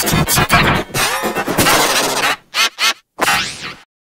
Resistance.